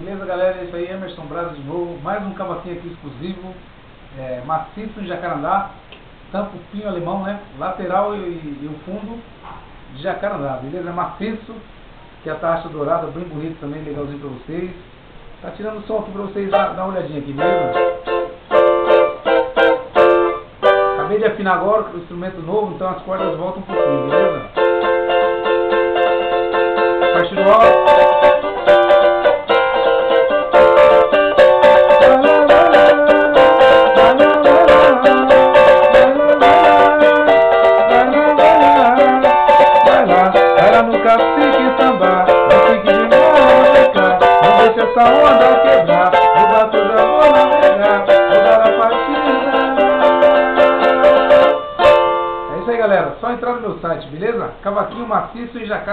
Beleza, galera? É isso aí, Emerson Braz de novo. Mais um cavaquinho aqui exclusivo, é, maciço de jacarandá, tampo pinho alemão, né? Lateral e, e, o fundo de jacarandá, beleza? É maciço, que a taxa dourada, bem bonito também, legalzinho pra vocês. Tá tirando o som aqui pra vocês dar, dar uma olhadinha aqui, beleza? Acabei de afinar agora, o instrumento novo, então as cordas voltam um pouquinho, beleza? Essa onda quebrar, o bato já vou navegar, vou dar a partida. É isso aí, galera. Só entrar no meu site, beleza? Cavaquinho maciço e jacaré.